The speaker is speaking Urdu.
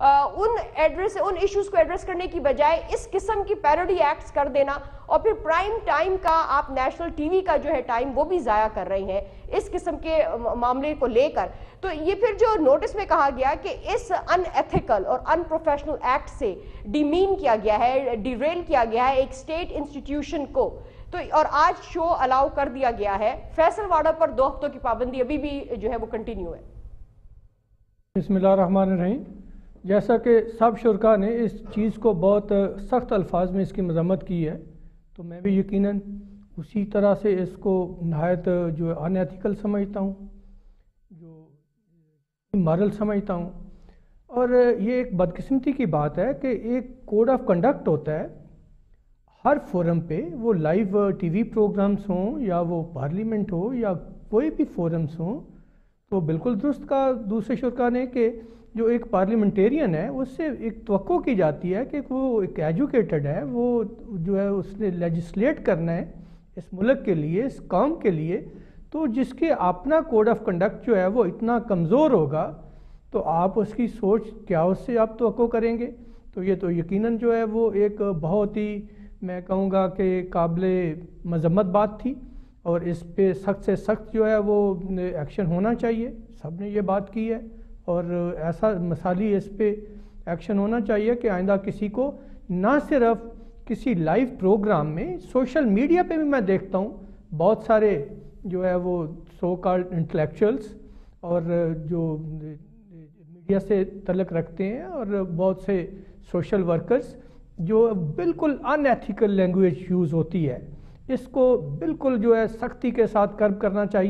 ان ایڈریس ان ایشوز کو ایڈریس کرنے کی بجائے اس قسم کی پیروڈی ایکٹس کر دینا اور پھر پرائم ٹائم کا آپ نیشنل ٹی وی کا جو ہے ٹائم وہ بھی ضائع کر رہے ہیں اس قسم کے معاملے کو لے کر۔ تو یہ پھر جو نوٹس میں کہا گیا کہ اس ان ایتھیکل اور ان پروفیشنل ایکٹ سے ڈیمین کیا گیا ہے ڈیریل کیا گیا ہے ایک سٹیٹ انسٹیٹیوشن کو۔ تو اور آج شو الاؤ کر دیا گیا ہے۔ فیصل واڑا پر دو ہفتوں کی پابندی ابھی بھی جو ہے وہ کنٹینیو ہے بسم اللہ الرحمن الرحیم۔ جیسا کہ سب شرکا نے اس چیز کو بہت سخت الفاظ میں اس کی مذمت کی ہے، تو میں بھی یقیناً اسی طرح سے اس کو نہایت جو ان ایتھیکل سمجھتا ہوں، جو مارل سمجھتا ہوں۔ اور یہ ایک بدقسمتی کی بات ہے کہ ایک کوڈ آف کنڈکٹ ہوتا ہے، ہر فورم پہ وہ لائیو ٹی وی پروگرامز ہوں یا وہ پارلیمنٹ ہو یا کوئی بھی فورمز ہوں تو بالکل درست کا دوسرے شرکا نے کہ جو ایک پارلیمنٹیرین ہے، اس سے ایک توقع کی جاتی ہے کہ وہ ایک ایجوکیٹڈ ہے، وہ جو ہے اس نے لیجسلیٹ کرنا ہے اس ملک کے لیے، اس قوم کے لیے۔ تو جس کے اپنا کوڈ آف کنڈکٹ جو ہے وہ اتنا کمزور ہوگا، تو آپ اس کی سوچ کیا اس سے آپ توقع کریں گے؟ تو یہ تو یقیناً جو ہے وہ ایک بہت ہی میں کہوں گا کہ قابل مذمت بات تھی۔ اور اس پہ سخت سے سخت جو ہے وہ ایکشن ہونا چاہیے۔ سب نے یہ بات کی ہے اور ایسا مثالی اس پہ ایکشن ہونا چاہیے کہ آئندہ کسی کو نہ صرف کسی لائیو پروگرام میں، سوشل میڈیا پہ بھی میں دیکھتا ہوں۔ بہت سارے جو ہے وہ سو کالڈ انٹلیکچوئلس اور جو میڈیا سے تعلق رکھتے ہیں اور بہت سے سوشل ورکرز جو بالکل ان ایتھیکل لینگویج یوز ہوتی ہے۔ اس کو بالکل جو ہے سختی کے ساتھ کرب کرنا چاہیے۔